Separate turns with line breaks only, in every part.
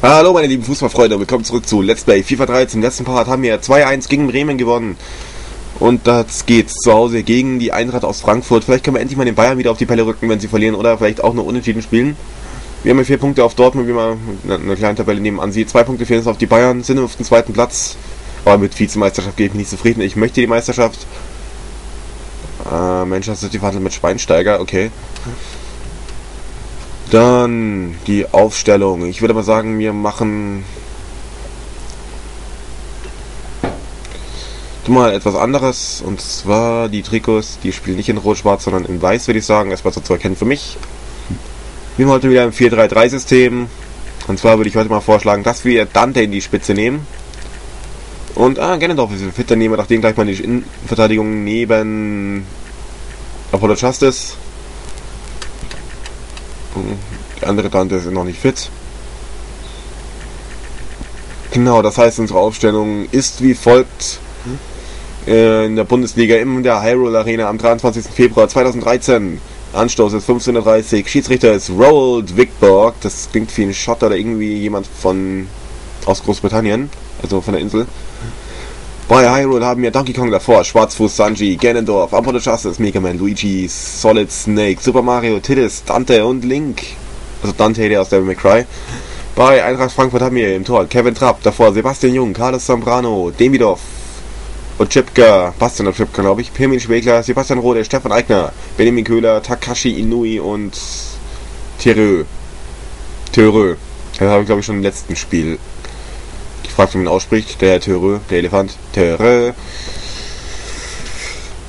Hallo meine lieben Fußballfreunde, willkommen zurück zu Let's Play FIFA 13. Im letzten Part haben wir 2-1 gegen Bremen gewonnen. Und das geht zu Hause gegen die Eintracht aus Frankfurt. Vielleicht können wir endlich mal den Bayern wieder auf die Pelle rücken, wenn sie verlieren. Oder vielleicht auch nur unentschieden spielen. Wir haben ja vier Punkte auf Dortmund, wie man eine kleine Tabelle nebenan sieht. Zwei Punkte fehlen uns auf die Bayern, sind auf dem zweiten Platz. Aber mit Vizemeisterschaft gehe ich mich nicht zufrieden. Ich möchte die Meisterschaft. Äh, Manchester City verhandelt mit Schweinsteiger, okay. Dann die Aufstellung. Ich würde mal sagen, wir machen mal etwas anderes. Und zwar die Trikots, die spielen nicht in Rot-Schwarz, sondern in Weiß, würde ich sagen. Erstmal so zu erkennen für mich. Wir haben heute wieder ein 4-3-3-System. Und zwar würde ich heute mal vorschlagen, dass wir Dante in die Spitze nehmen. Und, ah, Ganondorf ist fit, dann nehmen wir nachdem gleich mal die Innenverteidigung neben Apollo Justice. Der andere Dante ist noch nicht fit. Genau, das heißt, unsere Aufstellung ist wie folgt. Äh, in der Bundesliga in der Hyrule Arena am 23. Februar 2013. Anstoß ist 15.30 Uhr. Schiedsrichter ist Roald Wigborg. Das klingt wie ein Schotter oder irgendwie jemand von aus Großbritannien, also von der Insel. Bei Hyrule haben wir Donkey Kong davor, Schwarzfuß Sanji, Ganondorf, Apollo Justice, Mega Man, Luigi, Solid Snake, Super Mario, Tidus, Dante und Link. Also Dante, der aus Devil May Cry. Bei Eintracht Frankfurt haben wir im Tor Kevin Trapp, davor Sebastian Jung, Carlos Zambrano, Demidov, Ochipka, Bastian Ochipka, glaube ich, Pirmin Schwegler, Sebastian Rode, Stefan Eigner, Benjamin Köhler, Takashi Inui und Thierry. Thierry. Das habe ich, glaube ich, schon im letzten Spiel gefragt, wie man ausspricht. Der Thierry, der Elefant. Thierry.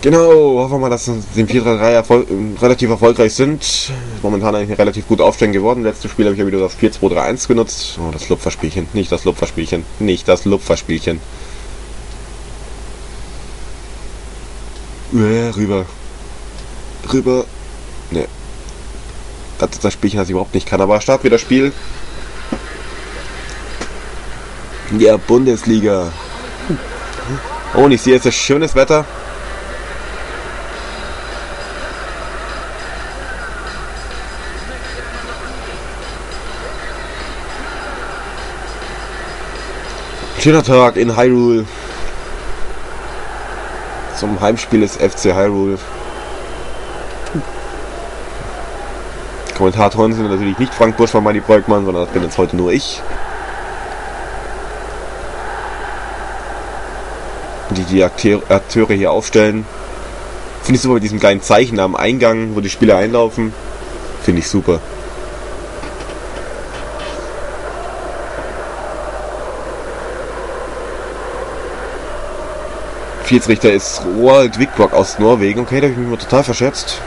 Genau, hoffen wir mal, dass die 4-3-3 Erfol relativ erfolgreich sind. Momentan eigentlich relativ gut aufstellen geworden. Letztes Spiel habe ich ja wieder das 4-2-3-1 genutzt. Oh, das Lupferspielchen. Nicht das Lupferspielchen. Nicht das Lupferspielchen. Äh, rüber. Rüber. Ne. Das ist das Spielchen, das ich überhaupt nicht kann. Aber starten wir das Spiel. Ja, Bundesliga. Oh, und ich sehe jetzt das schönes Wetter. Schöner Tag in Hyrule zum Heimspiel des FC Hyrule. Kommentatoren sind natürlich nicht Frank Busch von Manny Breukmann, sondern das bin jetzt heute nur ich. Die Akteure hier aufstellen. Finde ich super mit diesem kleinen Zeichen am Eingang, wo die Spieler einlaufen. Finde ich super. Schiedsrichter ist Roald Wickbrock aus Norwegen. Okay, da habe ich mich mal total verschätzt.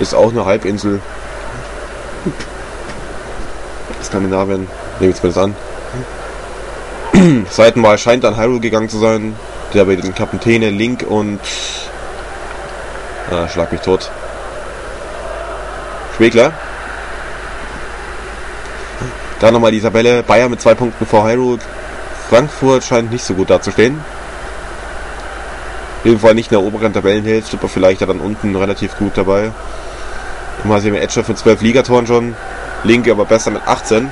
Ist auch eine Halbinsel. Skandinavien. Nehmen wir mir das an. Seitenwahl scheint an Hyrule gegangen zu sein. Der bei den Kapitäne Link und. Ah, schlag mich tot. Schwegler. Da nochmal die Tabelle. Bayern mit zwei Punkten vor Hyrule. Frankfurt scheint nicht so gut dazustehen. Auf jeden Fall nicht in der oberen Tabellenhälfte, aber vielleicht ja dann unten relativ gut dabei. Mal sehen wir Edger für 12 Ligatoren schon. Link aber besser mit 18.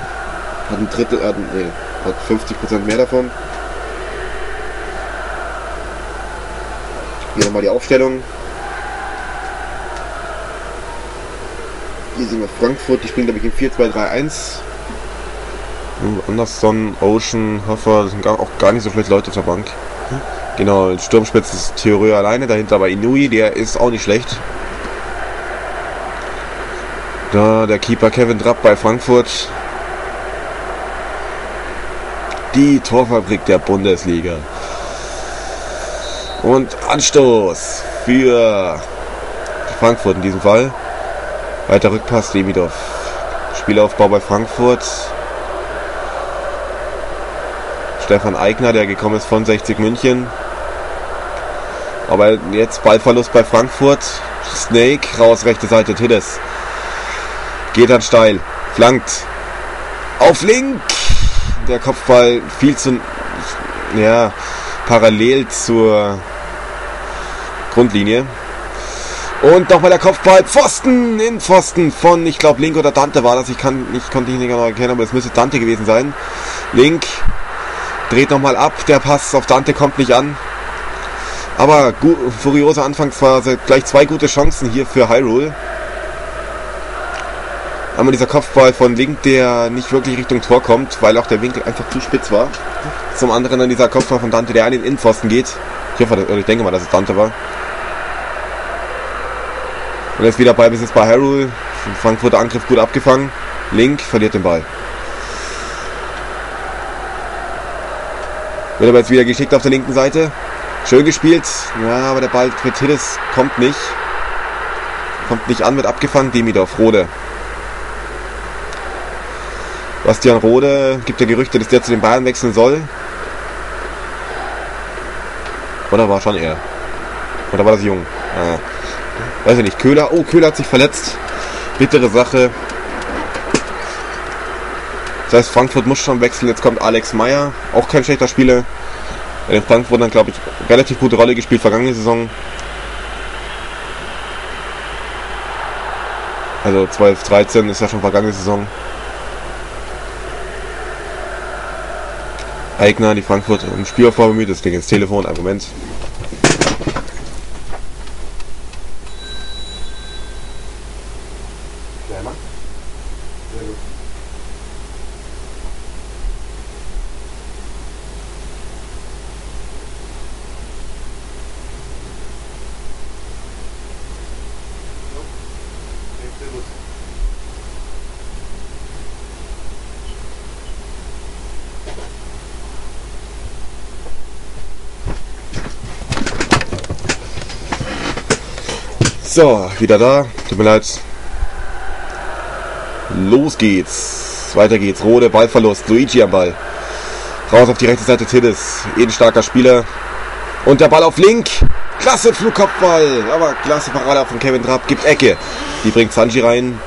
Hat ein Drittel, hat, nee, hat 50% mehr davon. Hier nochmal die Aufstellung. Hier sehen wir Frankfurt, die spielen glaube ich im 4-2-3-1. Anderson, Ocean, Hoffer, das sind auch gar nicht so viele Leute auf der Bank. Genau, Sturmspitze ist Theorie alleine, dahinter aber Inui, der ist auch nicht schlecht. Da der Keeper Kevin Trapp bei Frankfurt. Die Torfabrik der Bundesliga. Und Anstoß für Frankfurt in diesem Fall. Weiter Rückpass, Demidov. Spielaufbau bei Frankfurt. Stefan Eigner, der gekommen ist von 60 München. Aber jetzt Ballverlust bei Frankfurt. Snake raus, rechte Seite, Tillis. Geht dann steil. Flankt. Auf Link. Der Kopfball viel zu. Ja, parallel zur Grundlinie. Und nochmal der Kopfball. Pfosten in Pfosten von, ich glaube, Link oder Dante war das. Ich, kann, ich konnte ihn nicht genau erkennen, aber es müsste Dante gewesen sein. Link dreht nochmal ab. Der Pass auf Dante kommt nicht an. Aber furiose Anfangsphase. Gleich zwei gute Chancen hier für Hyrule. Einmal dieser Kopfball von Link, der nicht wirklich Richtung Tor kommt, weil auch der Winkel einfach zu spitz war. Zum anderen dann dieser Kopfball von Dante, der an den Innenpfosten geht. Ich hoffe, oder ich denke mal, dass es Dante war. Und jetzt wieder Ballbesitz bei Hyrule. Frankfurter Angriff gut abgefangen. Link verliert den Ball. Wird aber jetzt wieder geschickt auf der linken Seite. Schön gespielt. Ja, aber der Ball für Tillis kommt nicht. Kommt nicht an, wird abgefangen. Demidov, Rode. Bastian Rode gibt ja Gerüchte, dass der zu den Bayern wechseln soll. Oder war schon er? Oder war das jung? Ah. Weiß ich nicht. Köhler. Oh, Köhler hat sich verletzt. Bittere Sache. Das heißt, Frankfurt muss schon wechseln. Jetzt kommt Alex Meyer. Auch kein schlechter Spieler. In Frankfurt dann, glaube ich, relativ gute Rolle gespielt vergangene Saison. Also 12, 13 ist ja schon vergangene Saison. Eigner, die Frankfurt im Spiel bemüht, das Ding ins Telefon, ein Moment. So, wieder da. Tut mir leid. Los geht's. Weiter geht's. Rode, Ballverlust. Luigi am Ball. Raus auf die rechte Seite Tillis. Eben starker Spieler. Und der Ball auf Link. Klasse Flugkopfball. Aber klasse Parade von Kevin Trapp. Gibt Ecke. Die bringt Sanji rein.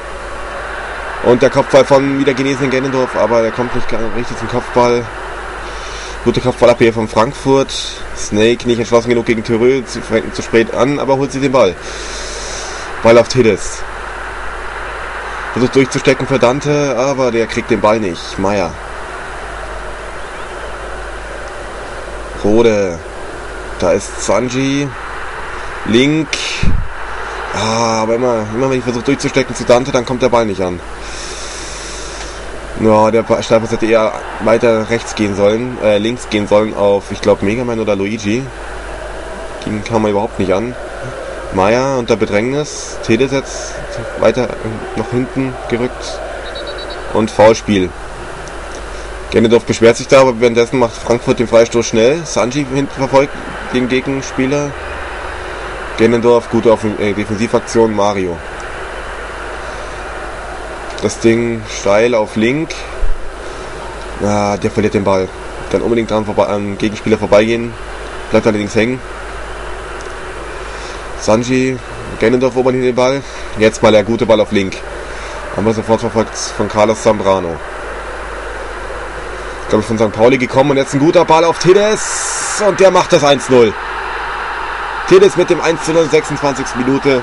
Und der Kopfball von wieder genesenen Gennendorf. Aber der kommt nicht richtig zum Kopfball. Gute Kopfballabwehr von Frankfurt. Snake nicht entschlossen genug gegen Thürö. Zu, zu spät an, aber holt sich den Ball. Ball auf Tiddes. Versucht durchzustecken für Dante, aber der kriegt den Ball nicht. Meier. Rode. Da ist Sanji. Link. Ah, aber immer, immer wenn ich versuche durchzustecken zu Dante, dann kommt der Ball nicht an. Ja, der Steilpass hätte eher weiter rechts gehen sollen, äh, links gehen sollen auf, ich glaube, Mega Man oder Luigi. Ging kam man überhaupt nicht an. Maya unter Bedrängnis. Teles jetzt weiter nach hinten gerückt. Und Foulspiel. Gennedorf beschwert sich da, aber währenddessen macht Frankfurt den Freistoß schnell. Sanji hinten verfolgt den Gegenspieler. Gennendorf, gute Offen äh, Defensivaktion, Mario. Das Ding steil auf Link. Ah, der verliert den Ball. Dann unbedingt dran vorbei, am Gegenspieler vorbeigehen. Bleibt allerdings hängen. Sanji, Gennendorf erobern hier den Ball. Jetzt mal der gute Ball auf Link. Haben wir sofort verfolgt von Carlos Zambrano. Ich glaube, von St. Pauli gekommen und jetzt ein guter Ball auf Tedes. Und der macht das 1-0. Tedes mit dem 1-0 26. Minute.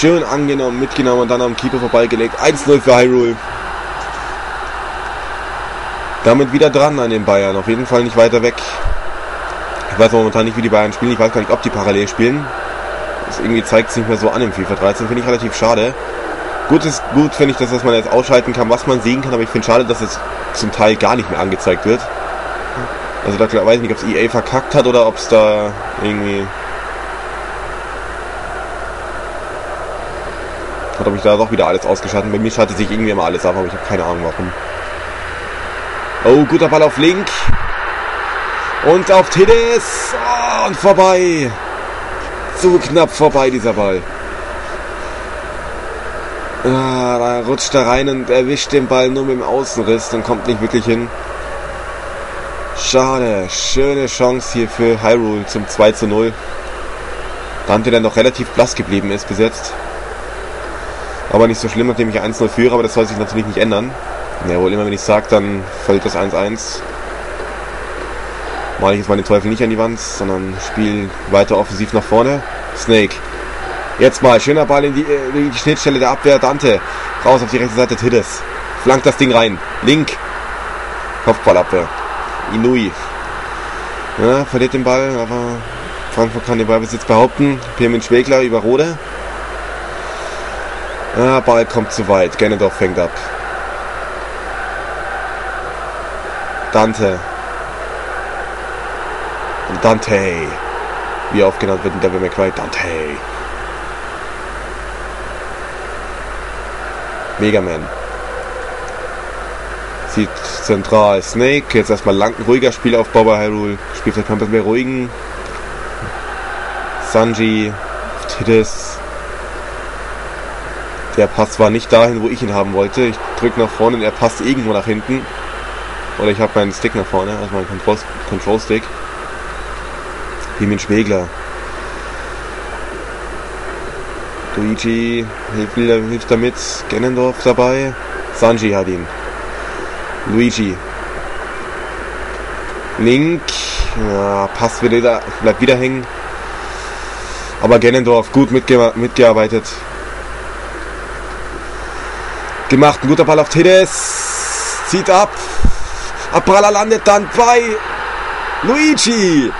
Schön angenommen, mitgenommen und dann am Keeper vorbeigelegt. 1-0 für Hyrule. Damit wieder dran an den Bayern. Auf jeden Fall nicht weiter weg. Ich weiß momentan nicht, wie die Bayern spielen. Ich weiß gar nicht, ob die parallel spielen. Das irgendwie zeigt es nicht mehr so an im FIFA 13. Finde ich relativ schade. Gut ist gut, finde ich, dass, dass man jetzt ausschalten kann, was man sehen kann. Aber ich finde schade, dass es zum Teil gar nicht mehr angezeigt wird. Also da weiß ich nicht, ob es EA verkackt hat oder ob es da irgendwie Hat habe ich da doch wieder alles ausgeschaltet. Bei mir schaltet sich irgendwie immer alles ab, aber ich habe keine Ahnung warum. Oh, guter Ball auf Link. Und auf Tiddes. Oh, und vorbei. Zu knapp vorbei dieser Ball. Ah, da rutscht er rein und erwischt den Ball nur mit dem Außenriss und kommt nicht wirklich hin. Schade. Schöne Chance hier für Hyrule zum 2 zu 0. Dante, der noch relativ blass geblieben ist, besetzt. Aber nicht so schlimm, nachdem ich 1-0 führe, aber das soll sich natürlich nicht ändern. Ja, wohl immer, wenn ich sage, dann fällt das 1-1. Male ich jetzt meine Teufel nicht an die Wand, sondern spiele weiter offensiv nach vorne. Snake. Jetzt mal, schöner Ball in die, äh, in die Schnittstelle der Abwehr. Dante. Raus auf die rechte Seite, Tiddes. Flankt das Ding rein. Link. Kopfballabwehr. Inui. Ja, verliert den Ball, aber Frankfurt kann den Ballbesitz behaupten. Pirmin Schwegler über Rode. Ja, Ball kommt zu weit. Gennendorf fängt ab. Dante. Dante. Wie er wird in Devil May Cry. Dante. Mega Man. Sieht zentral Snake. Jetzt erstmal lang, ruhiger Spielaufbau bei Hyrule. Spielt vielleicht ein bisschen mehr ruhigen. Sanji. Tidis. Der Pass war nicht dahin, wo ich ihn haben wollte. Ich drücke nach vorne und er passt irgendwo nach hinten. Oder ich habe meinen Stick nach vorne, also meinen Control, Control Stick. Pimin Schwegler. Luigi hilft, hilft damit. Gennendorf dabei. Sanji hat ihn. Luigi. Link. Ja, passt wieder, bleibt wieder hängen. Aber Gennendorf gut mitge mitgearbeitet. Gemacht, ein guter Ball auf Tedes. Zieht ab. Abrala landet dann bei Luigi.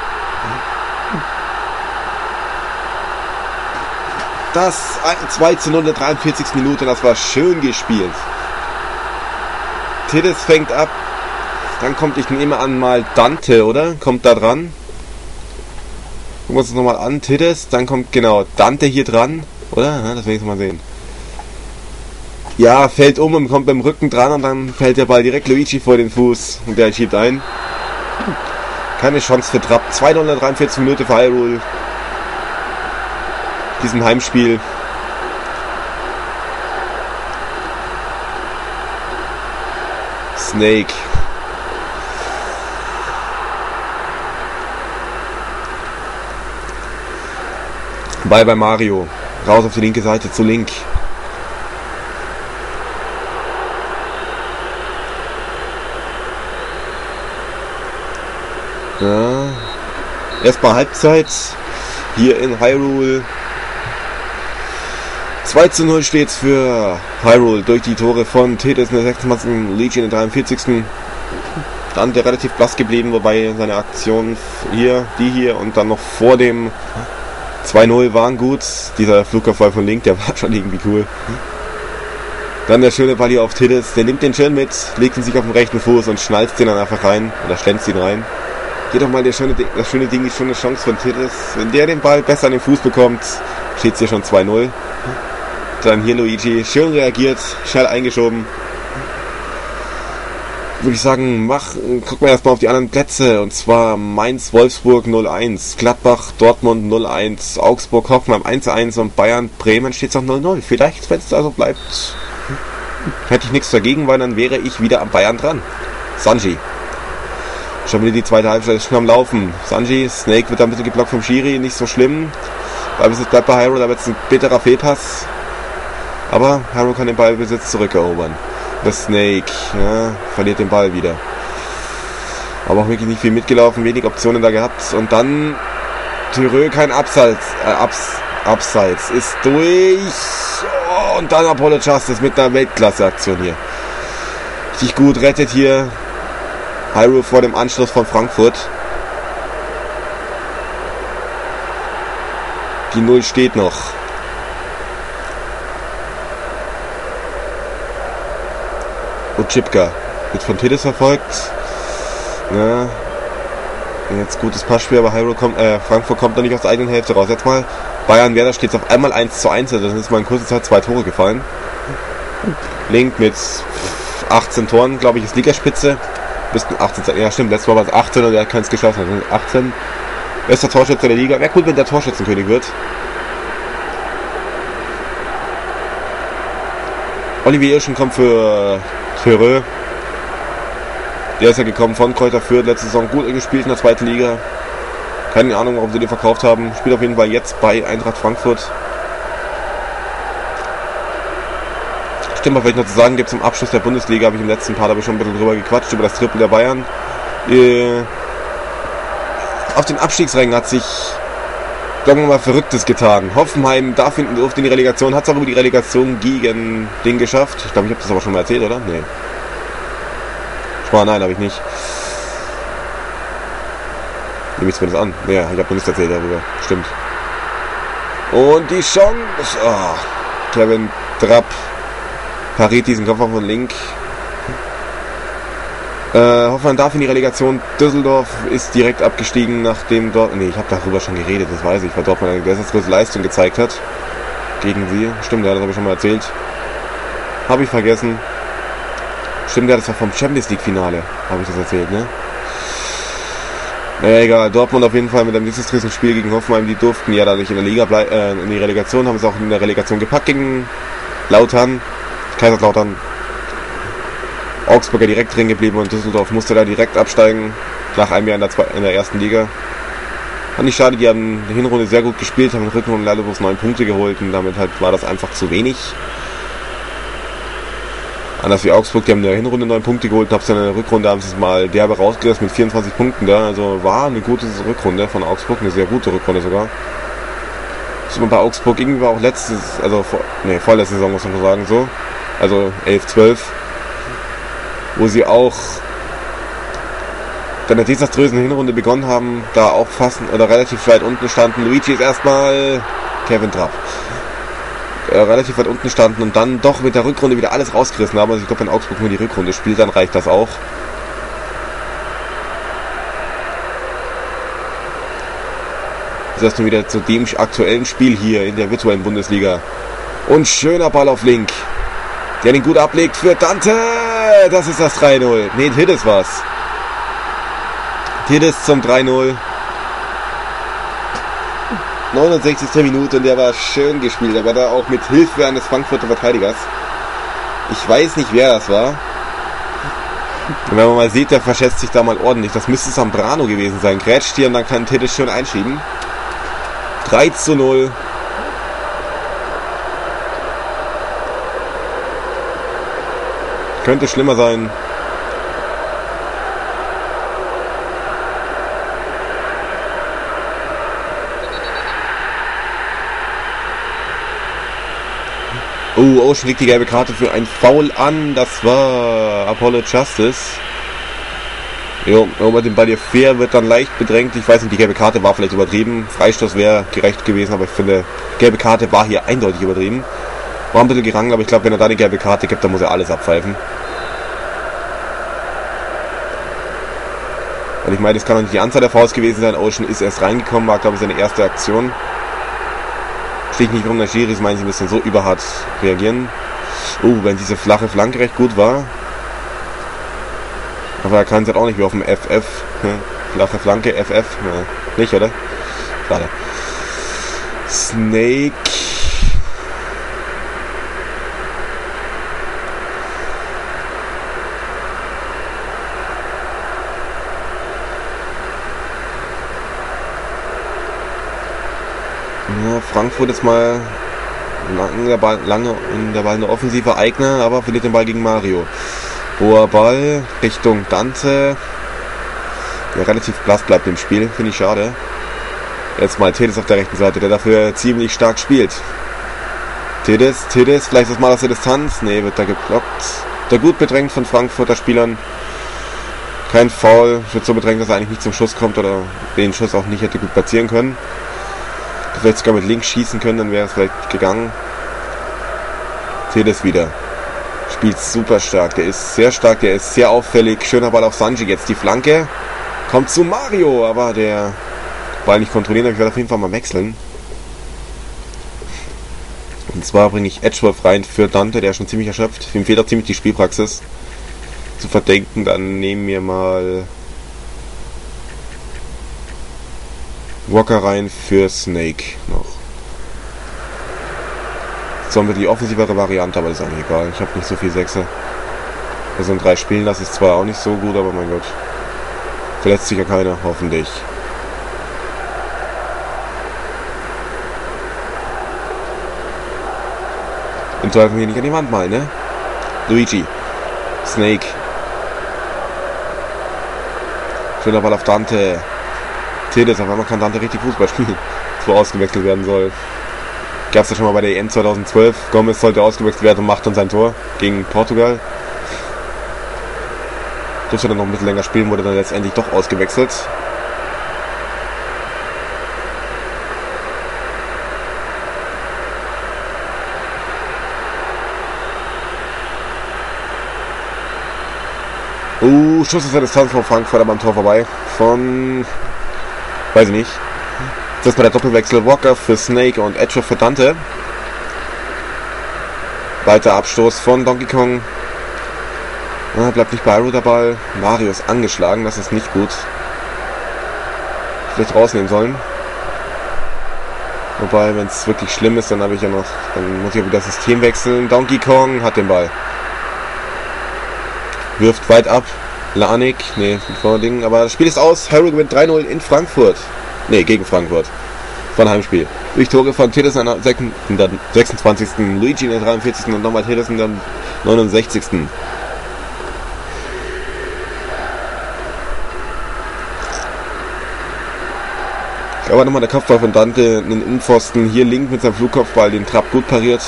Das 2 zu 0 in der 43. Minute, das war schön gespielt. Tiddes fängt ab. Dann kommt, ich nehme an, mal Dante, oder? Kommt da dran. Gucken wir uns das nochmal an. Tiddes, dann kommt genau Dante hier dran, oder? Das will ich mal sehen. Ja, fällt um und kommt beim Rücken dran und dann fällt der Ball direkt Luigi vor den Fuß und der schiebt ein. Keine Chance für Trapp. 243 Minuten für Hyrule. Diesem Heimspiel. Snake. Ball bei Mario. Raus auf die linke Seite zu Link. Erstmal Halbzeit. Hier in Hyrule. 2 zu 0 steht für Hyrule durch die Tore von Tethys in der 26. Legion in der 43. Dann der relativ blass geblieben, wobei seine Aktionen hier, die hier und dann noch vor dem 2-0 waren gut. Dieser Flugabfall von Link, der war schon irgendwie cool. Dann der schöne Ball hier auf Tiddes, der nimmt den schön mit, legt ihn sich auf den rechten Fuß und schnallt den dann einfach rein oder schlänzt ihn rein. Geht doch mal schöne, das schöne Ding, die schöne Chance von Tiddes. Wenn der den Ball besser an den Fuß bekommt, steht es hier schon 2-0. Dann hier Luigi, schön reagiert, schnell eingeschoben. Würde ich sagen, mach, gucken wir erstmal auf die anderen Plätze. Und zwar Mainz, Wolfsburg 0-1, Gladbach, Dortmund 0-1, Augsburg, Hoffenheim 1-1 und Bayern, Bremen steht es noch 0-0. Vielleicht, wenn es also bleibt, hätte ich nichts dagegen, weil dann wäre ich wieder am Bayern dran. Sanji. Schon wieder die zweite Halbzeit ist schon am Laufen. Sanji, Snake wird da ein bisschen geblockt vom Schiri, nicht so schlimm. Es bleibt bei Hyrule, aber jetzt ein bitterer Fehlpass. Aber Hyrule kann den Ballbesitz zurückerobern. Der Snake, ja, verliert den Ball wieder. Aber auch wirklich nicht viel mitgelaufen, wenig Optionen da gehabt. Und dann Thürö kein Abseits, äh, Abs, Abseits, ist durch. Und dann Apollo Justice mit einer Weltklasse-Aktion hier. Richtig gut, rettet hier Hyrule vor dem Anschluss von Frankfurt. Die Null steht noch. Chipka wird von Tidis verfolgt. Ja. Jetzt gutes Passspiel, aber Hyrule kommt, äh, Frankfurt kommt noch nicht aus der eigenen Hälfte raus. Jetzt mal Bayern Werder steht auf einmal 1 zu 1. Das ist mal in kurzer Zeit zwei Tore gefallen. Link mit 18 Toren, glaube ich, ist Ligaspitze. Müssten 18 sein. Ja, stimmt. Letztes Mal war es 18 und er hat keins geschossen. Also 18. Bester Torschütze der Liga. Wäre cool, wenn der Torschützenkönig wird. Olivier Irschen kommt für Ferreux. Der ist ja gekommen von Kräuter Fürth, letzte Saison gut gespielt in der zweiten Liga. Keine Ahnung, warum sie den verkauft haben. Spielt auf jeden Fall jetzt bei Eintracht Frankfurt. Was ich noch zu sagen gibt zum Abschluss der Bundesliga, habe ich im letzten Part ich schon ein bisschen drüber gequatscht, über das Triple der Bayern. Äh, auf den Abstiegsrängen hat sich, sagen wir mal, Verrücktes getan. Hoffenheim darf hinten durfte in die Relegation, hat es auch über die Relegation gegen den geschafft. Ich glaube, ich habe das aber schon mal erzählt, oder? Nee. Spar, nein, habe ich nicht. Nehme ich das an? Ja, ich habe noch nichts erzählt darüber. Stimmt. Und die Chance. Oh, Kevin Trapp pariert diesen Koffer von Link. Äh, Hoffmann darf in die Relegation. Düsseldorf ist direkt abgestiegen, nachdem dort. Ne, ich habe darüber schon geredet, das weiß ich, weil Dortmund eine desaströse Leistung gezeigt hat. Gegen sie. Stimmt, ja, das habe ich schon mal erzählt. Habe ich vergessen. Stimmt, ja, das war vom Champions League Finale. Habe ich das erzählt, ne? Naja, egal. Dortmund auf jeden Fall mit einem desaströsen Spiel gegen Hoffenheim. Die durften ja dadurch in der Liga blei äh, in die Relegation, haben es auch in der Relegation gepackt gegen Lautern. Kaiserslautern Augsburger direkt drin geblieben und Düsseldorf musste da direkt absteigen nach einem Jahr in der, zwei, in der ersten Liga. Fand ich schade, die haben die Hinrunde sehr gut gespielt, haben in der Rückrunde leider bloß neun Punkte geholt und damit halt war das einfach zu wenig. Anders wie Augsburg, die haben in der Hinrunde neun Punkte geholt, hab's in der Rückrunde haben sie es mal derbe rausgerissen mit 24 Punkten da. Also war eine gute Rückrunde von Augsburg, eine sehr gute Rückrunde sogar. Das bei Augsburg irgendwie war auch letztes, also vor, nee, vorletzte Saison muss man sagen, so. Also 11, 12 wo sie auch bei einer desaströsen Hinrunde begonnen haben, da auch fast oder relativ weit unten standen. Luigi ist erstmal Kevin Trapp. Äh, relativ weit unten standen und dann doch mit der Rückrunde wieder alles rausgerissen haben. Also ich glaube, wenn Augsburg nur die Rückrunde spielt, dann reicht das auch. Das ist nun wieder zu dem aktuellen Spiel hier in der virtuellen Bundesliga. Und schöner Ball auf Link. Der den gut ablegt für Dante das ist das 3-0. Ne, Tiddes war's. Tiddes zum 3-0. 69. Minute und der war schön gespielt, aber da auch mit Hilfe eines Frankfurter Verteidigers. Ich weiß nicht, wer das war. Und wenn man mal sieht, der verschätzt sich da mal ordentlich. Das müsste Sambrano gewesen sein. Grätscht hier und dann kann Tiddes schön einschieben. 3 zu 0. Könnte schlimmer sein. Oh, oh, schlägt die gelbe Karte für ein Foul an. Das war Apollo Justice. Jo, aber den Ball hier fair wird dann leicht bedrängt. Ich weiß nicht, die gelbe Karte war vielleicht übertrieben. Freistoß wäre gerecht gewesen, aber ich finde, gelbe Karte war hier eindeutig übertrieben. War ein bisschen gerangelt, aber ich glaube, wenn er da eine gelbe Karte gibt, dann muss er alles abpfeifen. Und ich meine, das kann doch nicht die Anzahl der Fouls gewesen sein. Ocean ist erst reingekommen, war glaube ich seine erste Aktion. Stehe ich nicht, warum der Schiris meinen, sie müssen so überhart reagieren. Uh, wenn diese flache Flanke recht gut war. Aber er kann es halt auch nicht wie auf dem FF. Flache Flanke, FF. Ja, nicht, oder? Schade. Snake Frankfurt jetzt mal lange, Ball, lange in der Ball eine offensive Eigner, aber verliert den Ball gegen Mario. Hoher Ball Richtung Dante. Der relativ blass bleibt im Spiel, finde ich schade. Jetzt mal Tedes auf der rechten Seite, der dafür ziemlich stark spielt. Tedes, Tedes, vielleicht das mal aus der Distanz. Ne, wird da geblockt. Da gut bedrängt von Frankfurter Spielern. Kein Foul, wird so bedrängt, dass er eigentlich nicht zum Schuss kommt oder den Schuss auch nicht hätte gut platzieren können vielleicht sogar mit links schießen können, dann wäre es vielleicht gegangen. Teles wieder. Spielt super stark. Der ist sehr stark, der ist sehr auffällig. Schöner Ball auf Sanji. Jetzt die Flanke. Kommt zu Mario, aber der Ball nicht kontrollieren. Ich werde auf jeden Fall mal wechseln. Und zwar bringe ich Edgeworth rein für Dante, der ist schon ziemlich erschöpft. Ihm fehlt auch ziemlich die Spielpraxis zu verdenken. Dann nehmen wir mal Walker rein für Snake noch. So haben wir die offensivere Variante, aber das ist eigentlich egal. Ich habe nicht so viel Sechser. Also in drei Spielen, das ist zwar auch nicht so gut, aber mein Gott. Verletzt sich ja keiner, hoffentlich. Im Teufel hier nicht an die Wand mal, ne? Luigi. Snake. Schöner Ball auf Dante. Teles, auf einmal kann Dante richtig Fußball spielen, wo ausgewechselt werden soll. Gab es ja schon mal bei der EM 2012. Gomez sollte ausgewechselt werden und macht dann sein Tor gegen Portugal. Durfte dann noch ein bisschen länger spielen, wurde dann letztendlich doch ausgewechselt. Uh, Schuss aus der Distanz von Frankfurt am Tor vorbei. Von. Weiß ich nicht. Das bei der Doppelwechsel Walker für Snake und Edge für Dante. Weiter Abstoß von Donkey Kong. Ah, bleibt nicht bei der Ball. Mario ist angeschlagen, das ist nicht gut. Vielleicht rausnehmen sollen. Wobei, wenn es wirklich schlimm ist, dann habe ich ja noch. Dann muss ich ja wieder das System wechseln. Donkey Kong hat den Ball. Wirft weit ab. Lanik, nee, vor Dingen, aber das Spiel ist aus. Harrow gewinnt 3-0 in Frankfurt. Nee, gegen Frankfurt. Von Heimspiel. Durch Tore von Tedesson in der 26. Luigi in der 43. und nochmal Tedesson in der 69. Aber nochmal der Kopfball von Dante, einen Innenpfosten, hier link mit seinem Flugkopfball, den Trapp gut pariert.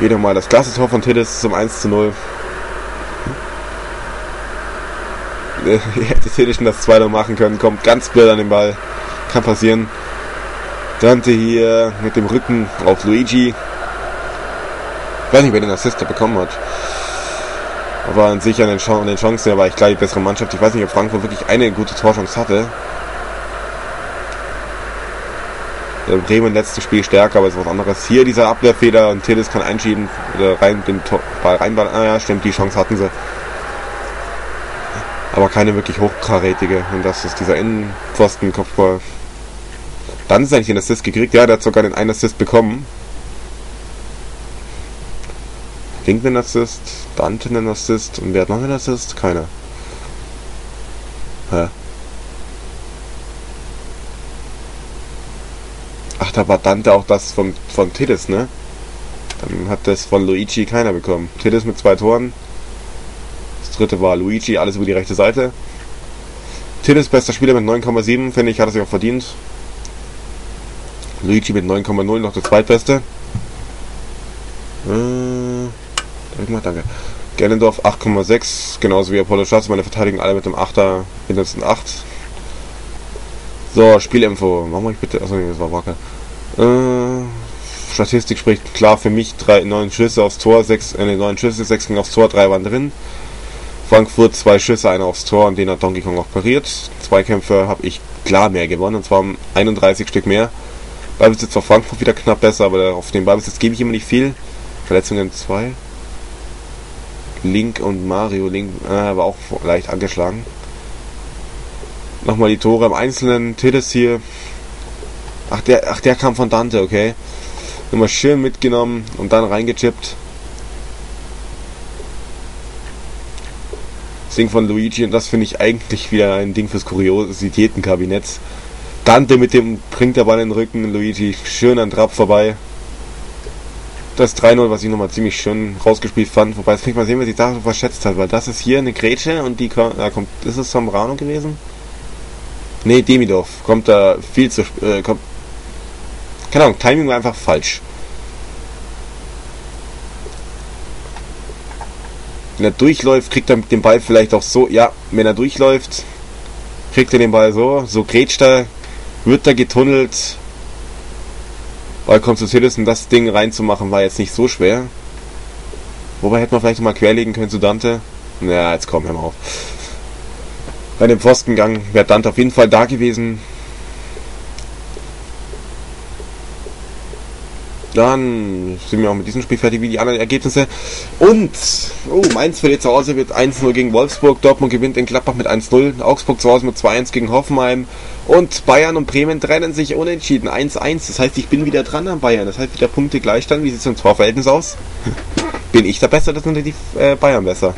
Geht nochmal das klasse Tor von Tillis zum 1 zu 0. Hätte Tillis schon das 2 0 machen können, kommt ganz blöd an den Ball. Kann passieren. Dante hier mit dem Rücken auf Luigi. Ich weiß nicht, wer den Assist bekommen hat. Aber an sich an den, Ch an den Chancen war ich klar die bessere Mannschaft. Ich weiß nicht, ob Frankfurt wirklich eine gute Torchance hatte. Bremen im letzten Spiel stärker, aber ist was anderes. Hier dieser Abwehrfehler und Tillis kann einschieben oder rein den Ball reinballen. Ah ja, stimmt, die Chance hatten sie. Aber keine wirklich hochkarätige. Und das ist dieser Innenpfosten-Kopfball. Dann ist eigentlich ein Assist gekriegt. Ja, der hat sogar den einen Assist bekommen. Link einen Assist, Dante einen Assist und wer hat noch einen Assist? Keiner. Hä? Ach, da war Dante auch das von, von Tidis, ne? Dann hat das von Luigi keiner bekommen. Tidis mit zwei Toren. Dritte war Luigi, alles über die rechte Seite. Tidis bester Spieler mit 9,7, finde ich, hat er sich auch verdient. Luigi mit 9,0 noch der zweitbeste. Äh, danke. Gernendorf 8,6, genauso wie Apollo Schatz. Meine Verteidigung alle mit dem 8er, mindestens 8. So, Spielinfo. Machen wir bitte. Achso, nee, das war Wacker. Äh, Statistik spricht klar für mich. Drei, neun Schüsse aufs Tor, sechs, äh, neun Schüsse, sechs gingen aufs Tor, drei waren drin. Frankfurt zwei Schüsse, einer aufs Tor und den hat Donkey Kong auch pariert. Zweikämpfe habe ich klar mehr gewonnen, und zwar um 31 Stück mehr. Ballbesitz war Frankfurt wieder knapp besser, aber auf den Ballbesitz gebe ich immer nicht viel. Verletzungen zwei. Link und Mario. Link äh, war auch leicht angeschlagen. Nochmal die Tore im Einzelnen. Tillis hier. Ach der, ach, der kam von Dante, okay. Nochmal schön mitgenommen und dann reingechippt. Ding von Luigi und das finde ich eigentlich wieder ein Ding fürs Kuriositätenkabinett. Dante mit dem bringt der Ball in den Rücken, Luigi schön an Trab vorbei. Das 3-0, was ich nochmal ziemlich schön rausgespielt fand, wobei jetzt kann ich mal sehen, was ich da so verschätzt hat, weil das ist hier eine Grätsche und die kommt, da kommt, ist es Sombrano gewesen? Ne, Demidov kommt da viel zu, äh, kommt, keine Ahnung, Timing war einfach falsch. Wenn er durchläuft, kriegt er den Ball vielleicht auch so, ja, wenn er durchläuft, kriegt er den Ball so, so grätscht er, wird da getunnelt, Ball kommt zu Tillis und das Ding reinzumachen war jetzt nicht so schwer. Wobei hätte man vielleicht mal querlegen können zu Dante. Naja, jetzt komm, hör mal auf. Bei dem Pfostengang wäre Dante auf jeden Fall da gewesen. Dann sind wir auch mit diesem Spiel fertig wie die anderen Ergebnisse. Und, oh, Mainz verliert zu Hause mit 1-0 gegen Wolfsburg. Dortmund gewinnt in Gladbach mit 1-0. Augsburg zu Hause mit 2-1 gegen Hoffenheim. Und Bayern und Bremen trennen sich unentschieden. 1-1. Das heißt, ich bin wieder dran an Bayern. Das heißt, wieder Punkte Gleichstand. Wie sieht es im Torverhältnis aus? bin ich da besser, das sind die äh, Bayern besser.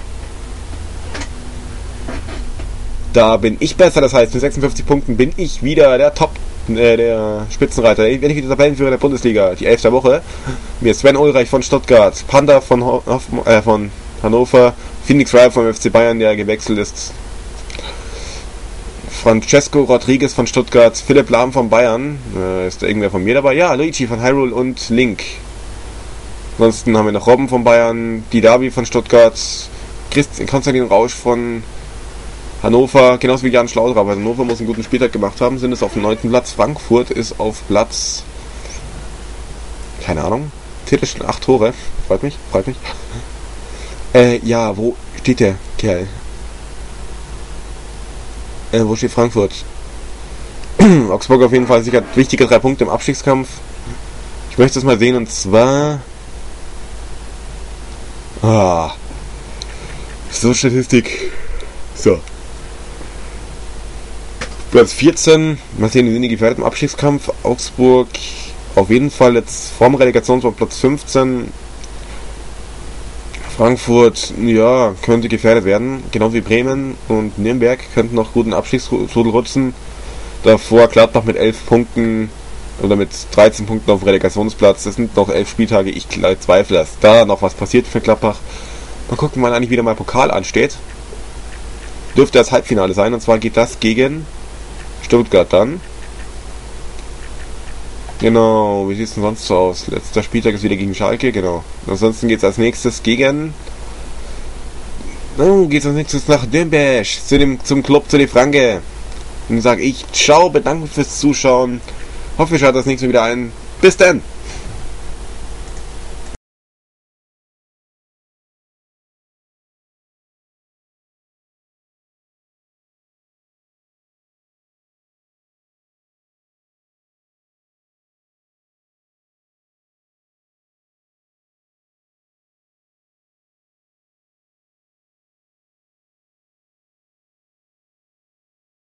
Da bin ich besser, das heißt mit 56 Punkten bin ich wieder der Top, äh, der Spitzenreiter. Wenn ich wieder Tabellenführer der Bundesliga, die 11. Woche. Mir Sven Ulreich von Stuttgart, Panda von, Ho äh, von Hannover, Phoenix Wright vom FC Bayern, der gewechselt ist. Francesco Rodriguez von Stuttgart, Philipp Lahm von Bayern. Äh, ist da irgendwer von mir dabei? Ja, Luigi von Hyrule und Link. Ansonsten haben wir noch Robben von Bayern, Didavi von Stuttgart, Christ Konstantin Rausch von Hannover, genauso wie Jan Schlaudraff. Hannover muss einen guten Spieltag gemacht haben, sind es auf dem 9. Platz. Frankfurt ist auf Platz, keine Ahnung, schon 8 Tore. Freut mich, freut mich. Äh, ja, wo steht der Kerl? Äh, wo steht Frankfurt? Augsburg auf jeden Fall sicher wichtige drei Punkte im Abstiegskampf. Ich möchte es mal sehen und zwar. Ah. So Statistik. So. Platz 14. Mal sehen, wie sind die gefährdet im Abstiegskampf. Augsburg auf jeden Fall jetzt vorm Relegationsplatz Platz 15. Frankfurt, ja, könnte gefährdet werden. Genauso wie Bremen und Nürnberg könnten noch guten Abstiegsrudel rutschen. Davor Gladbach mit 11 Punkten oder mit 13 Punkten auf dem Relegationsplatz. Das sind noch 11 Spieltage. Ich zweifle, dass da noch was passiert für Gladbach. Mal gucken, wann eigentlich wieder mal Pokal ansteht. Dürfte das Halbfinale sein. Und zwar geht das gegen Stuttgart dann. Genau, wie sieht es denn sonst so aus? Letzter Spieltag ist wieder gegen Schalke, genau. Ansonsten geht es als nächstes gegen. Oh, geht es als nächstes nach Nürnberg, zu dem, zum Club, zu den Franke. Und sage ich, ciao, bedanke fürs Zuschauen. Hoffe, ihr schaut das nächste Mal wieder ein. Bis dann!